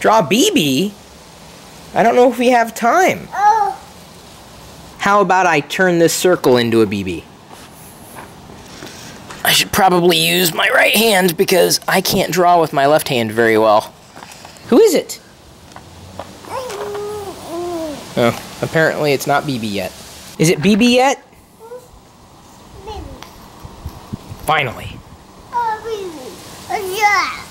Draw BB? I don't know if we have time. Oh. How about I turn this circle into a BB? I should probably use my right hand because I can't draw with my left hand very well. Who is it? Oh, apparently it's not BB yet. Is it BB yet? Finally. Oh. Oh, yeah.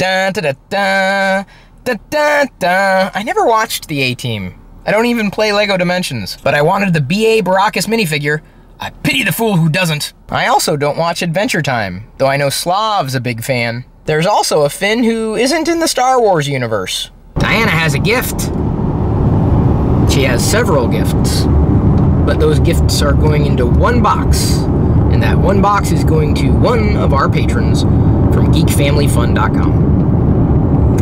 Da, da, da, da, da, da. I never watched the A Team. I don't even play Lego Dimensions, but I wanted the B.A. Baracus minifigure. I pity the fool who doesn't. I also don't watch Adventure Time, though I know Slav's a big fan. There's also a Finn who isn't in the Star Wars universe. Diana has a gift. She has several gifts, but those gifts are going into one box, and that one box is going to one of our patrons from geekfamilyfun.com.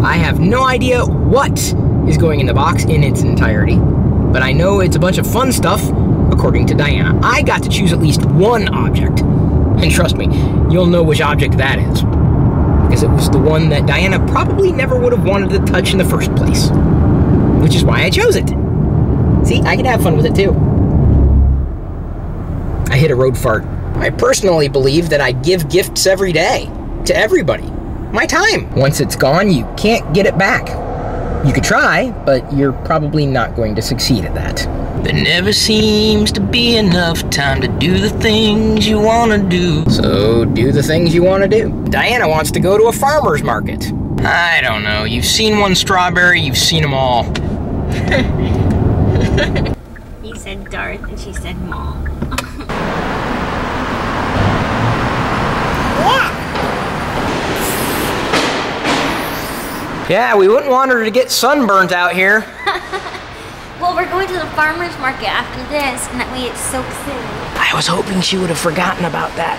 I have no idea what is going in the box in its entirety, but I know it's a bunch of fun stuff, according to Diana. I got to choose at least one object, and trust me, you'll know which object that is, because it was the one that Diana probably never would have wanted to touch in the first place, which is why I chose it. See, I can have fun with it too. I hit a road fart. I personally believe that I give gifts every day to everybody. My time. Once it's gone, you can't get it back. You could try, but you're probably not going to succeed at that. There never seems to be enough time to do the things you want to do. So do the things you want to do. Diana wants to go to a farmer's market. I don't know. You've seen one strawberry, you've seen them all. He said Darth and she said Mom. Yeah, we wouldn't want her to get sunburnt out here. Well, we're going to the farmer's market after this, and that way it's soaks in. I was hoping she would have forgotten about that.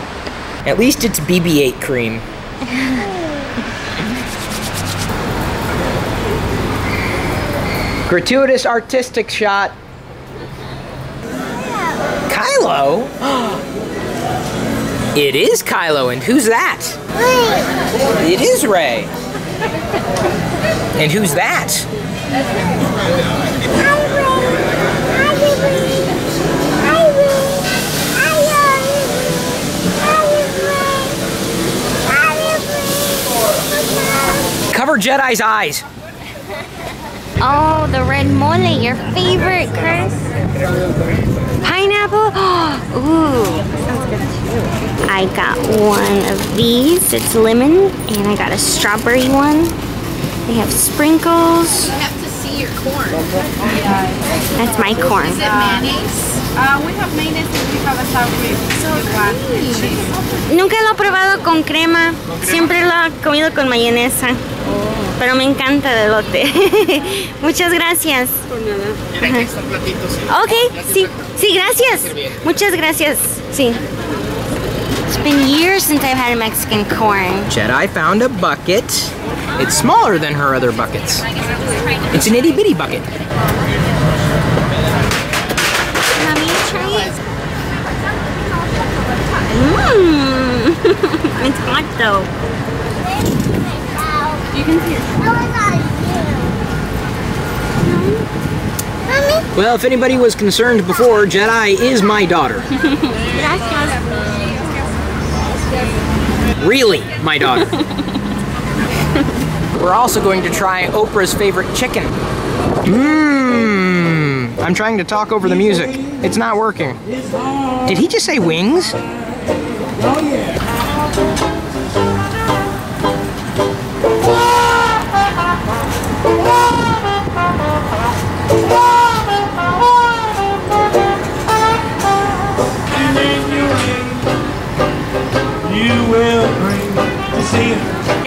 At least it's BB-8 cream. Gratuitous artistic shot. Kylo? it is Kylo, and who's that? Rey. It is Rey. And who's that? Cover Jedi's eyes. Oh, the red mole, your favorite, Chris. Pineapple? Ooh. I got one of these. It's lemon, and I got a strawberry one. They have sprinkles. You have to see your corn. That's my corn. Is it mayonnaise? Uh, we have mayonnaise and we have a sour cream. So. Nunca lo he probado con crema. Siempre lo he comido con mayonesa. Pero me encanta el elote. Muchas gracias. Ok, sí. Sí, gracias. Muchas gracias. Sí. It's been years since I've had a Mexican corn. Jedi found a bucket. It's smaller than her other buckets. It's an itty bitty bucket. Mommy, try it. Mmm. it's hot though. You can see it. Well, if anybody was concerned before, Jedi is my daughter. Gracias. Really, my daughter. We're also going to try Oprah's favorite chicken. Mmm. I'm trying to talk over the music. It's not working. Did he just say wings? Oh, and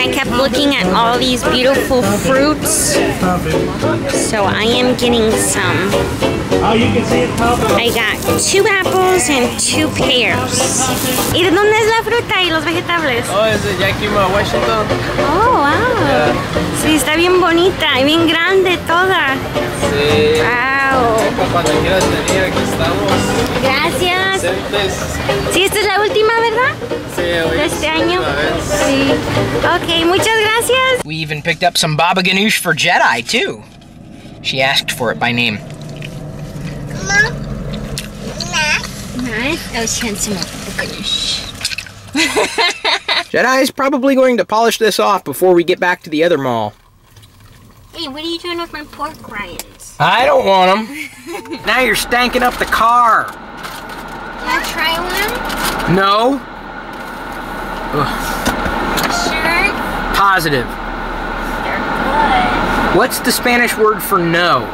I kept looking at all these beautiful fruits, so I am getting some. Oh, you can see it popping. I got two apples and two pears. ¿Y de dónde es la fruta y los vegetables? Oh, es de Yakima, Washington. Oh, wow. Sí, está bien bonita y bien grande toda. Sí. Wow. Cuando quieras venir, aquí estamos. Gracias. This. Sí, esta es la última, ¿verdad? Sí, hoy De es este año. Sí. Ok, muchas gracias. We even picked up some Baba Ganoush for Jedi, too. She asked for it by name. Nice. Oh, she had some Jedi's probably going to polish this off before we get back to the other mall. Hey, what are you doing with my pork rinds? I don't want them. now you're stanking up the car. Try one? No? Sure. Positive. They're good. What's the Spanish word for no?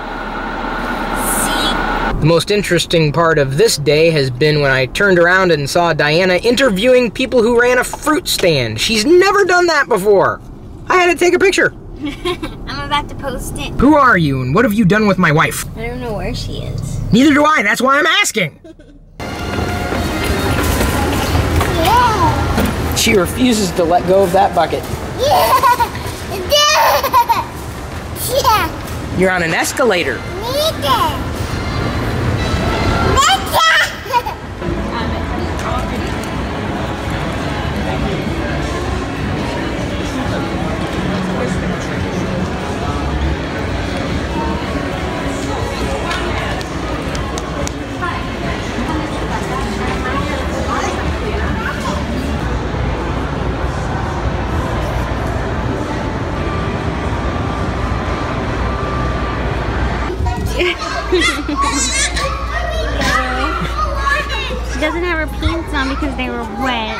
The most interesting part of this day has been when I turned around and saw Diana interviewing people who ran a fruit stand. She's never done that before. I had to take a picture. I'm about to post it. Who are you and what have you done with my wife? I don't know where she is. Neither do I, that's why I'm asking. She refuses to let go of that bucket. Yeah. Yeah. You're on an escalator. Need She doesn't have her pants on because they were wet.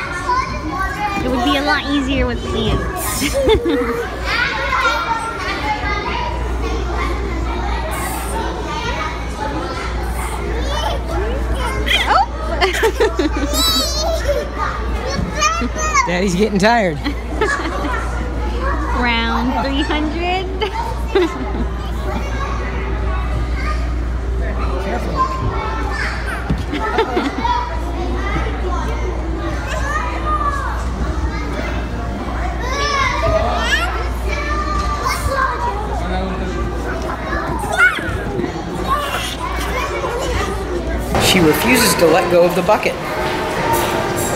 It would be a lot easier with pants. Oh. Daddy's getting tired. Round 300. refuses to let go of the bucket.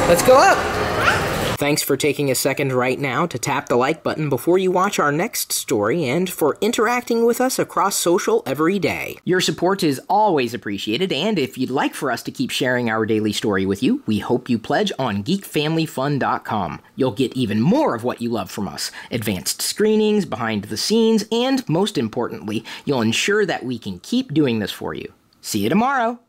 Let's go up. Thanks for taking a second right now to tap the like button before you watch our next story and for interacting with us across social every day. Your support is always appreciated, and if you'd like for us to keep sharing our daily story with you, we hope you pledge on geekfamilyfun.com. You'll get even more of what you love from us advanced screenings, behind the scenes, and most importantly, you'll ensure that we can keep doing this for you. See you tomorrow.